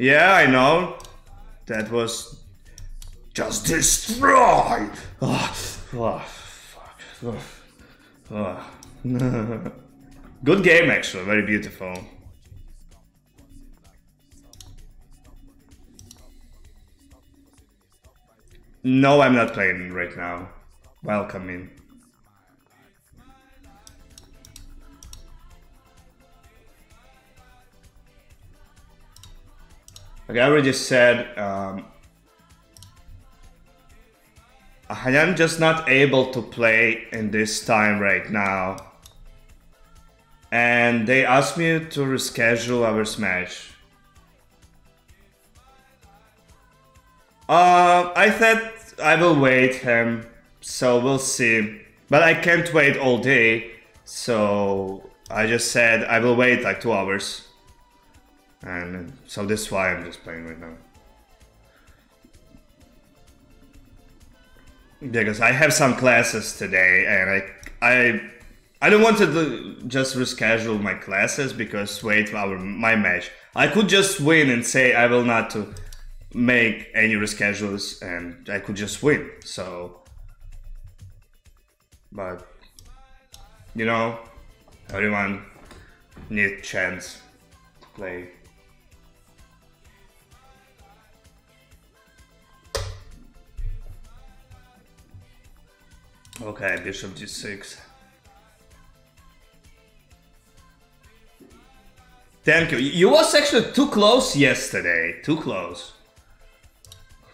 Yeah, I know. That was just destroy. Oh, ah, oh ah, fuck. Oh, oh. Good game, actually. Very beautiful. No, I'm not playing right now. Welcome in. Like I already said, um, I am just not able to play in this time right now. And they asked me to reschedule our Smash. Uh, I said I will wait him, so we'll see. But I can't wait all day, so I just said I will wait like two hours. And so that's why I'm just playing right now. Because I have some classes today and I I I don't want to just reschedule my classes because wait our my match. I could just win and say I will not to make any reschedules and I could just win. So, but you know, everyone need chance to play. Okay, bishop g6. Thank you. You was actually too close yesterday. Too close.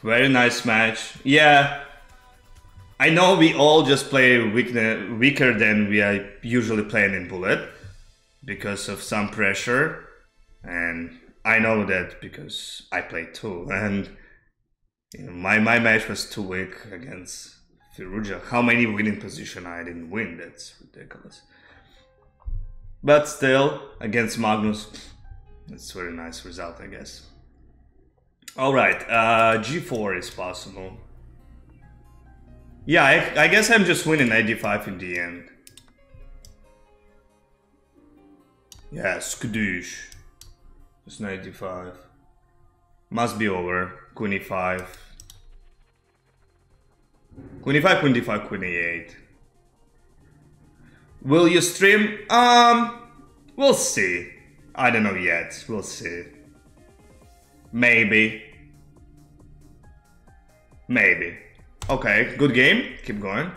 Very nice match. Yeah. I know we all just play weaker than we are usually playing in Bullet because of some pressure. And I know that because I play too. And you know, my, my match was too weak against Firouzja. How many winning position I didn't win? That's ridiculous. But still, against Magnus, a very nice result, I guess. Alright, uh, g4 is possible. Yeah, I, I guess I'm just winning 85 in the end. Yeah, Skadoosh. It's 95. Must be over. Queen e5. Queen e5, queen d5, queen e8. Will you stream? Um, we'll see. I don't know yet. We'll see. Maybe. Maybe. Okay, good game. Keep going.